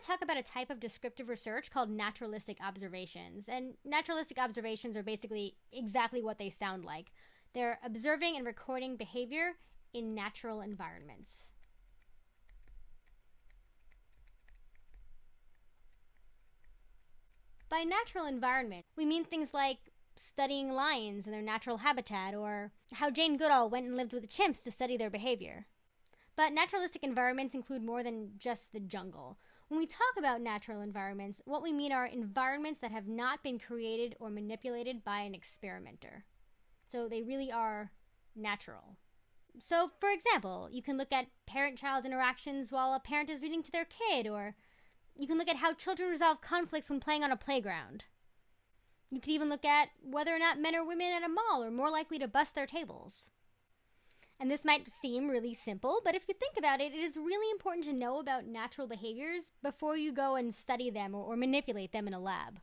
to talk about a type of descriptive research called naturalistic observations. And naturalistic observations are basically exactly what they sound like they're observing and recording behavior in natural environments. By natural environment, we mean things like studying lions in their natural habitat, or how Jane Goodall went and lived with chimps to study their behavior. But naturalistic environments include more than just the jungle. When we talk about natural environments, what we mean are environments that have not been created or manipulated by an experimenter. So they really are natural. So, for example, you can look at parent child interactions while a parent is reading to their kid, or you can look at how children resolve conflicts when playing on a playground. You could even look at whether or not men or women at a mall are more likely to bust their tables. And this might seem really simple, but if you think about it, it is really important to know about natural behaviors before you go and study them or, or manipulate them in a lab.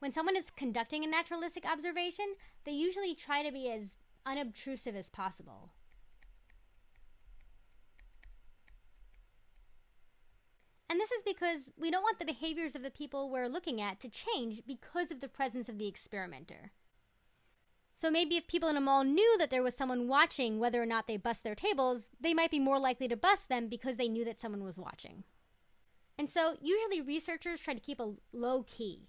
When someone is conducting a naturalistic observation, they usually try to be as unobtrusive as possible. And this is because we don't want the behaviors of the people we're looking at to change because of the presence of the experimenter. So maybe if people in a mall knew that there was someone watching whether or not they bust their tables, they might be more likely to bust them because they knew that someone was watching. And so usually researchers try to keep a low key.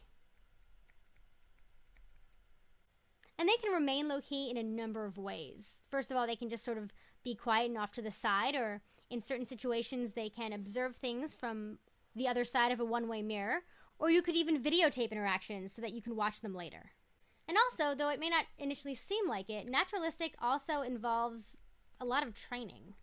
And they can remain low key in a number of ways. First of all, they can just sort of be quiet and off to the side, or in certain situations, they can observe things from the other side of a one way mirror, or you could even videotape interactions so that you can watch them later. And also, though it may not initially seem like it, naturalistic also involves a lot of training.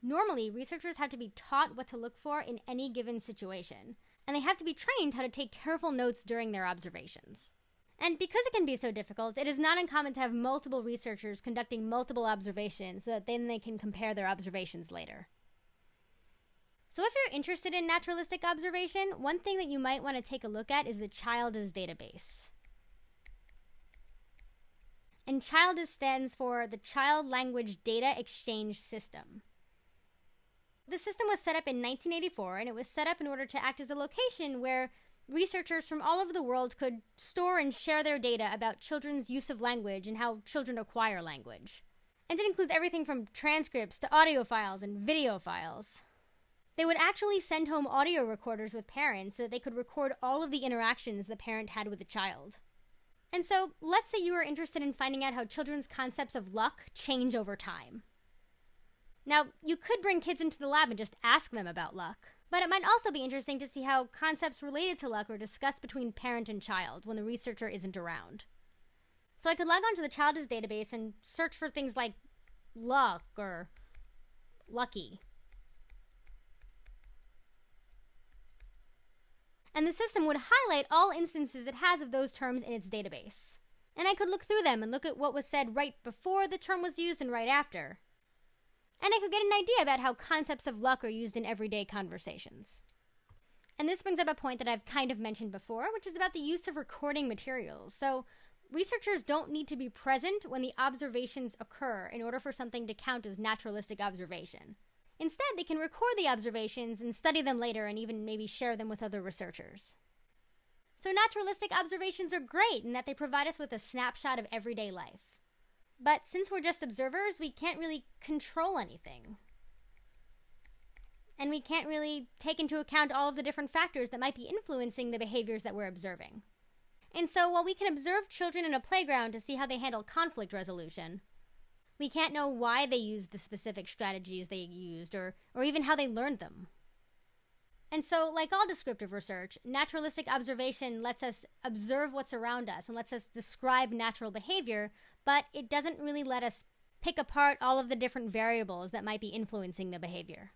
Normally, researchers have to be taught what to look for in any given situation and they have to be trained how to take careful notes during their observations. And because it can be so difficult, it is not uncommon to have multiple researchers conducting multiple observations so that then they can compare their observations later. So, if you're interested in naturalistic observation, one thing that you might want to take a look at is the CHILDES database. And CHILDES stands for the Child Language Data Exchange System. The system was set up in 1984, and it was set up in order to act as a location where researchers from all over the world could store and share their data about children's use of language and how children acquire language. And it includes everything from transcripts to audio files and video files. They would actually send home audio recorders with parents so that they could record all of the interactions the parent had with the child. And so, let's say you are interested in finding out how children's concepts of luck change over time. Now, you could bring kids into the lab and just ask them about luck. But it might also be interesting to see how concepts related to luck are discussed between parent and child when the researcher isn't around. So I could log onto the CHILDES database and search for things like luck or lucky. And the system would highlight all instances it has of those terms in its database. And I could look through them and look at what was said right before the term was used and right after and I could get an idea about how concepts of luck are used in everyday conversations. And this brings up a point that I've kind of mentioned before, which is about the use of recording materials. So, researchers don't need to be present when the observations occur in order for something to count as naturalistic observation. Instead, they can record the observations and study them later and even maybe share them with other researchers. So, naturalistic observations are great in that they provide us with a snapshot of everyday life. But since we're just observers, we can't really control anything. And we can't really take into account all of the different factors that might be influencing the behaviors that we're observing. And so, while we can observe children in a playground to see how they handle conflict resolution, we can't know why they used the specific strategies they used or, or even how they learned them. And so, like all descriptive research, naturalistic observation lets us observe what's around us and lets us describe natural behavior but it doesn't really let us pick apart all of the different variables that might be influencing the behavior.